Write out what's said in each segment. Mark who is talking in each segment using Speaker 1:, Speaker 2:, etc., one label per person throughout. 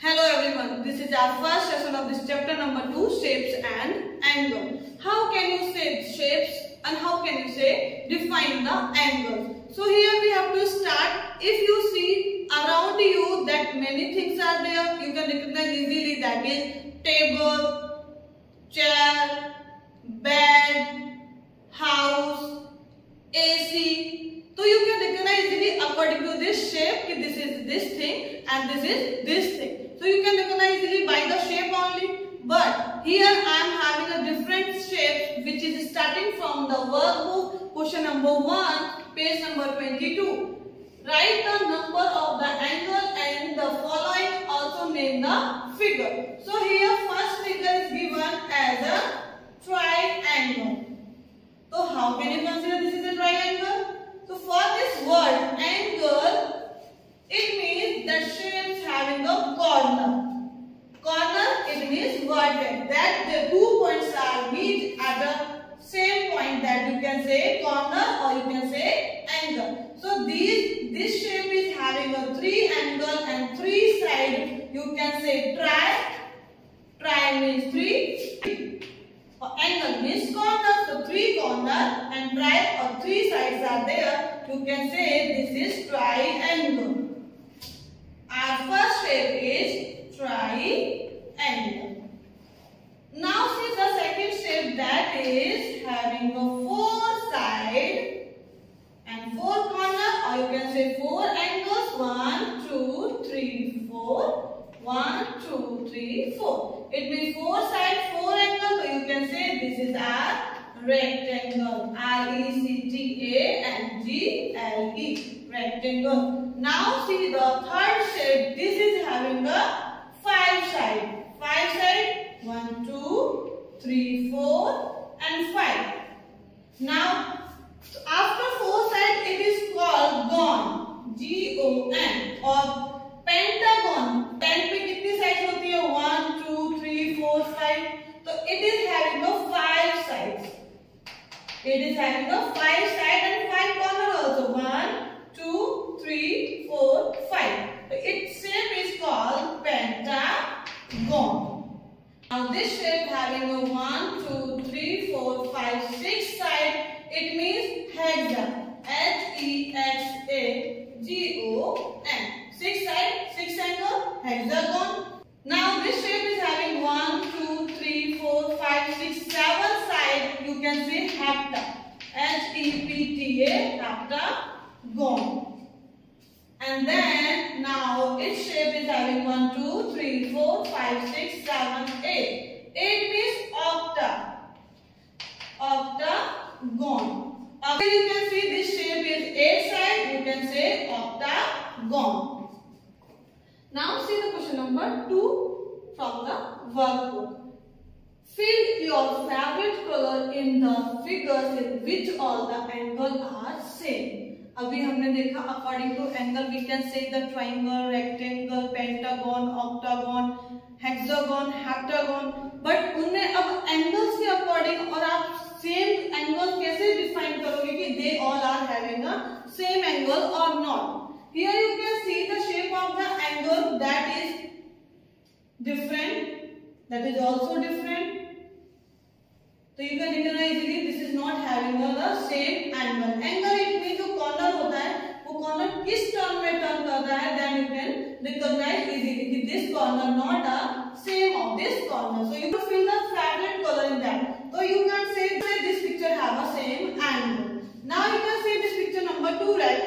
Speaker 1: Hello everyone, this is our first session of this chapter number 2, shapes and angle. How can you say shapes and how can you say define the angles? So here we have to start. If you see around you that many things are there, you can recognize easily that is table, chair, bed, house, AC. So you can recognize easily according to this shape, this is this thing and this is this thing. So you can recognize easily by the shape only. But here I am having a different shape which is starting from the workbook question number 1 page number 22. Write the number of the angle and the following also name the figure. So here first figure is given as a triangle. So how can you consider this is a triangle? So for this word angle it means the shapes having a corner. Corner it means vertex. That the two points are meet at the same point that you can say corner or you can say angle. So these this shape is having a three angle and three side. You can say tri. Tri means three. Angle means corner. So three corner and tri or three sides are there. You can say this is triangle. Our first shape is triangle. Now see the second shape that is having a four side and four corner or you can say four angles. One, two, three, four. One, two, three, four. It means four side, four angle. So you can say this is a rectangle. R-E-C-T-A-N-G-L-E. Rectangle. Now see the third shape. This is having a five side. Five side. One, two, three, four, and five. Now after four side, it is called gon. G-O-N or pentagon. It means hexagon. H E X A G O N. Six side, six angle, hexagon. Now this shape is having one, two, three, four, five, six, seven side. You can say hepta. H E P T A heptagon. And then now its shape is having one, two, three, four, five, six, seven, eight. Eight means Okay, you can see this shape is eight side. You can say octagon. Now see the question number two from the workbook. Fill your favorite color in the figures in which all the angles are same. अभी हमने देखा according to angle we can say triangle rectangle pentagon octagon hexagon heptagon but उनमें अब angles के according और आप same angle कैसे define करोगे सेम एंगल और not here you can see the shape of the angle that is different that is also different तो you can recognize easily this is not having a the same angle angle it means जो corner होता है वो corner किस turn में turn कर रहा है then you can recognize easily कि this corner not a same of this corner so you can fill the favorite color in that so you can say that this picture have a same angle now you can see this picture number 2 rectangle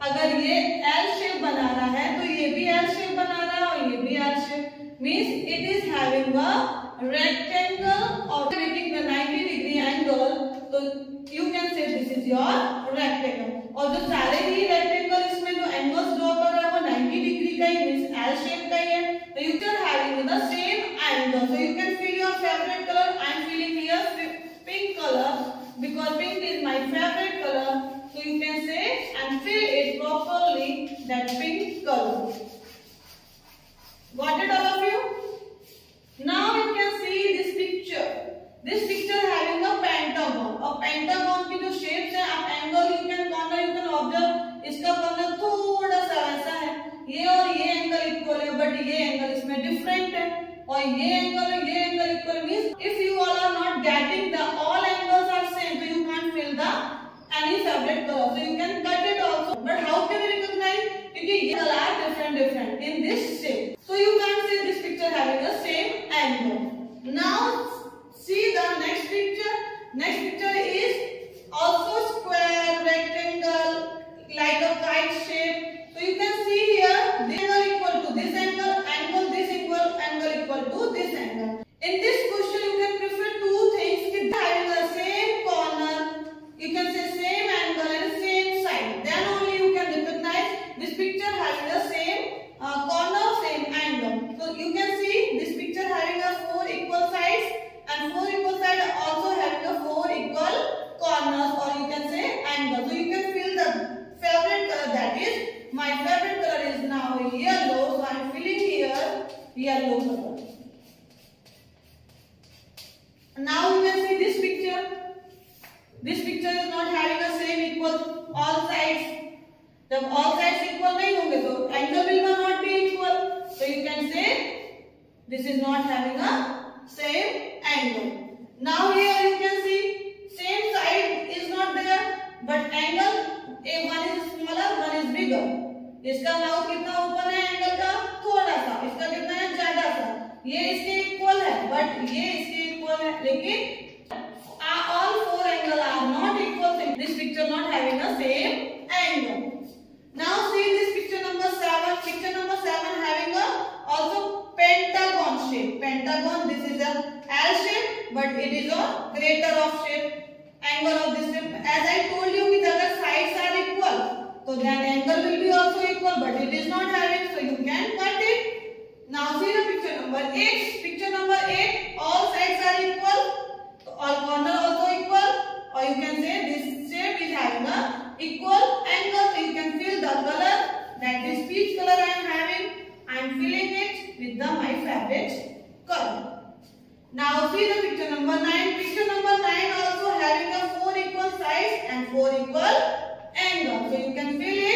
Speaker 1: अगर ये L shape बना रहा है तो ये भी L shape बना रहा है और ये भी L shape means it is having a rectangle different है। और ये एंगल और ये angle equal mean if you and fill in here yellow color. Now you can see this picture. This picture is not having a same equal all sides. जब all sides equal नहीं होंगे तो angle will not be equal. So you can say this is not having a same angle. You can feel it.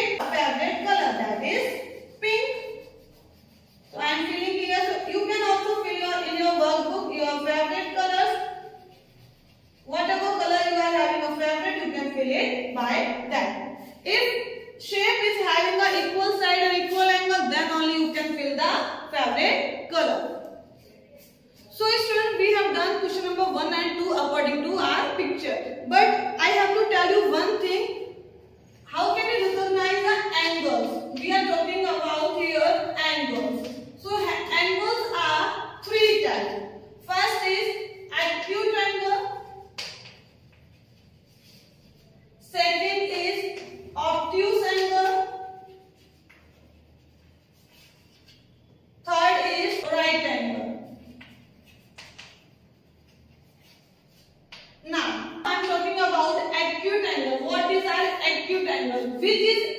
Speaker 1: With this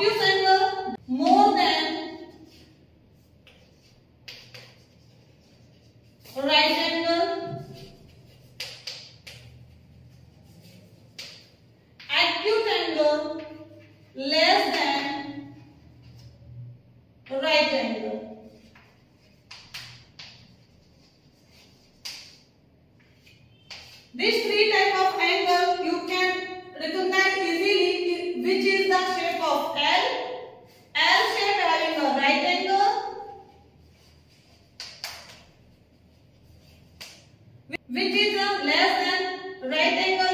Speaker 1: occupants more than right angle acute angle less than right angle which is a less than right angle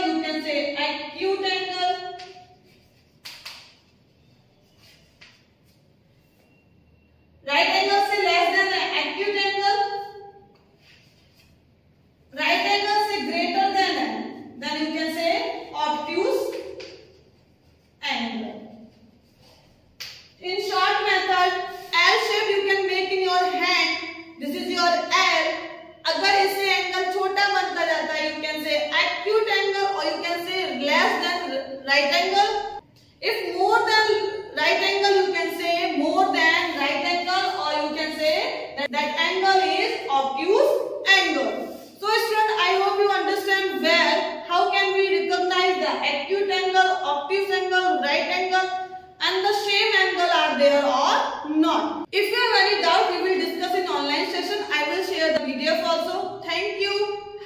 Speaker 1: obtuse angle. So students, I hope you understand where, how can we recognize the acute angle, obtuse angle, right angle and the same angle are there or not. If you have any doubt, we will discuss in online session. I will share the video also. Thank you.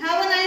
Speaker 1: Have a nice